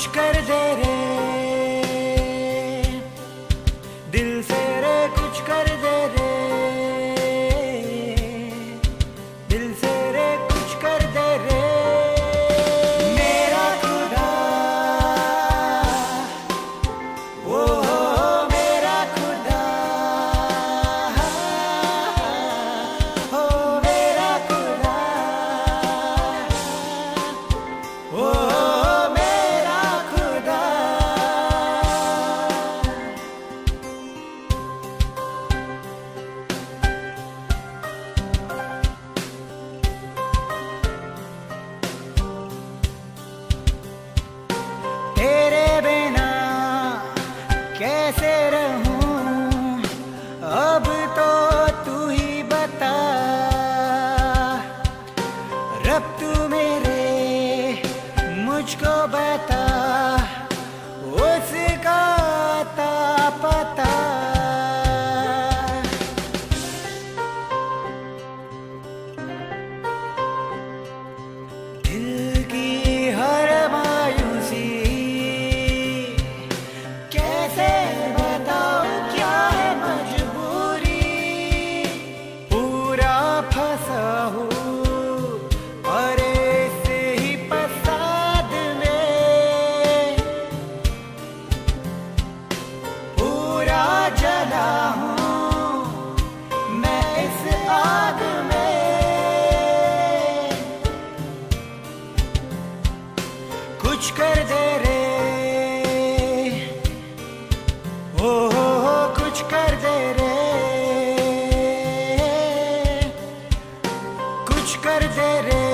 कुछ कर दे रे। दिल से कैसे रहूँ? अब तो तू ही बता। रब तू मेरे मुझको बता। फंसा हूँ और ऐसे ही फसाद में पूरा जला हूँ मैं इस आग में। कुछ कर दे रे ओ, ओ, ओ कुछ कर दे कर दे रे।